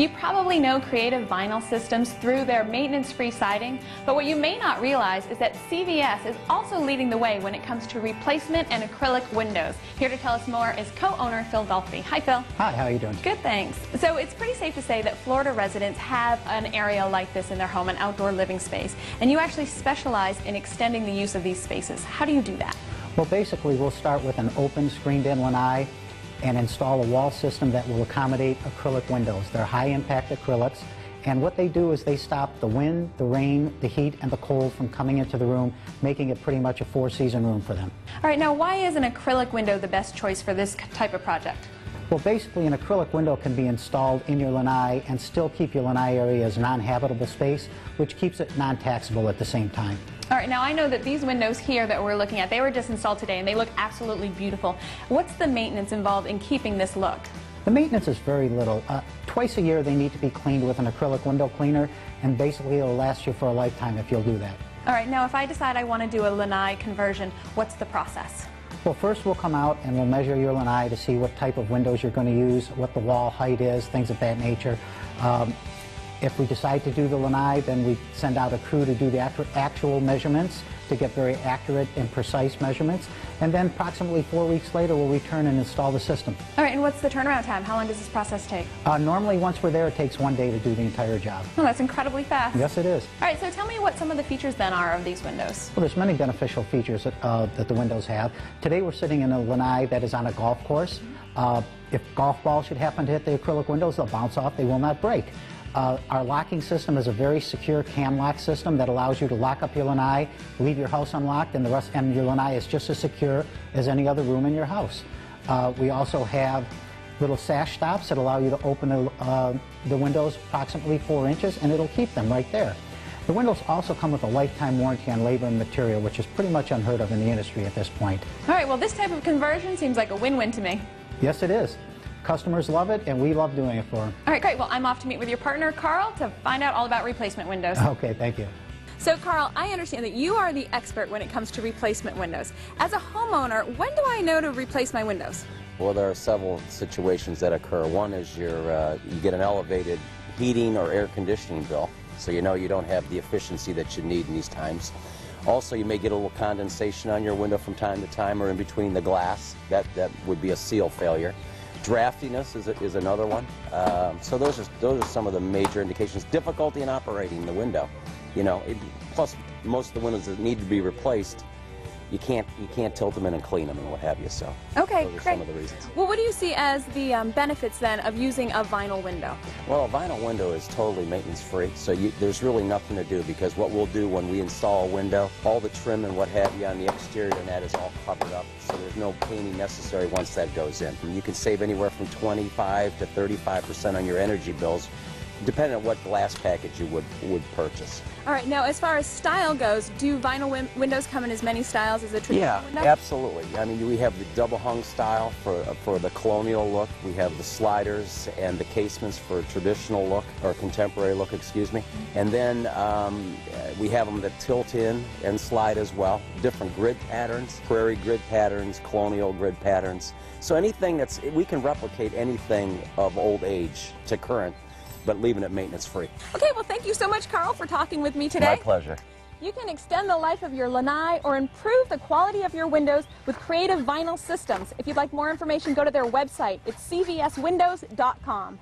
You probably know Creative Vinyl Systems through their maintenance-free siding, but what you may not realize is that CVS is also leading the way when it comes to replacement and acrylic windows. Here to tell us more is co-owner Phil Dolphy. Hi, Phil. Hi, how are you doing? Good, thanks. So it's pretty safe to say that Florida residents have an area like this in their home, an outdoor living space, and you actually specialize in extending the use of these spaces. How do you do that? Well, basically, we'll start with an open screened-in lanai and install a wall system that will accommodate acrylic windows. They're high-impact acrylics, and what they do is they stop the wind, the rain, the heat, and the cold from coming into the room, making it pretty much a four-season room for them. All right, now why is an acrylic window the best choice for this type of project? Well, basically, an acrylic window can be installed in your lanai and still keep your lanai area as non-habitable space, which keeps it non-taxable at the same time. All right, now I know that these windows here that we're looking at, they were just installed today and they look absolutely beautiful. What's the maintenance involved in keeping this look? The maintenance is very little. Uh, twice a year they need to be cleaned with an acrylic window cleaner and basically it'll last you for a lifetime if you'll do that. All right, now if I decide I want to do a lanai conversion, what's the process? Well, first we'll come out and we'll measure your lanai to see what type of windows you're going to use, what the wall height is, things of that nature. Um, if we decide to do the lanai, then we send out a crew to do the actual measurements to get very accurate and precise measurements. And then approximately four weeks later, we'll return and install the system. All right, and what's the turnaround time? How long does this process take? Uh, normally, once we're there, it takes one day to do the entire job. Oh, that's incredibly fast. Yes, it is. All right, so tell me what some of the features then are of these windows. Well, there's many beneficial features that, uh, that the windows have. Today, we're sitting in a lanai that is on a golf course. Uh, if golf balls should happen to hit the acrylic windows, they'll bounce off. They will not break. Uh, our locking system is a very secure cam lock system that allows you to lock up your lanai, leave your house unlocked, and the rest and your lanai is just as secure as any other room in your house. Uh, we also have little sash stops that allow you to open the, uh, the windows approximately four inches, and it'll keep them right there. The windows also come with a lifetime warranty on labor and material, which is pretty much unheard of in the industry at this point. All right, well, this type of conversion seems like a win-win to me. Yes, it is. Customers love it, and we love doing it for them. All right, great. Well, I'm off to meet with your partner, Carl, to find out all about replacement windows. Okay, thank you. So, Carl, I understand that you are the expert when it comes to replacement windows. As a homeowner, when do I know to replace my windows? Well, there are several situations that occur. One is you uh, you get an elevated heating or air conditioning bill, so you know you don't have the efficiency that you need in these times. Also, you may get a little condensation on your window from time to time or in between the glass. That, that would be a seal failure. Draftiness is, is another one. Um, so those are, those are some of the major indications. Difficulty in operating the window. You know, it, plus most of the windows that need to be replaced you can't you can't tilt them in and clean them and what have you. So okay, great. some of the reasons. Well, what do you see as the um, benefits then of using a vinyl window? Well, a vinyl window is totally maintenance free, so you, there's really nothing to do because what we'll do when we install a window, all the trim and what have you on the exterior and that is all covered up, so there's no cleaning necessary once that goes in. And you can save anywhere from 25 to 35 percent on your energy bills depending on what glass package you would, would purchase. All right, now as far as style goes, do vinyl win windows come in as many styles as a traditional yeah, window? Yeah, absolutely. I mean, we have the double hung style for, for the colonial look. We have the sliders and the casements for a traditional look, or contemporary look, excuse me. And then um, we have them that tilt in and slide as well. Different grid patterns, prairie grid patterns, colonial grid patterns. So anything that's, we can replicate anything of old age to current but leaving it maintenance free. Okay, well, thank you so much, Carl, for talking with me today. My pleasure. You can extend the life of your lanai or improve the quality of your windows with Creative Vinyl Systems. If you'd like more information, go to their website. It's cvswindows.com.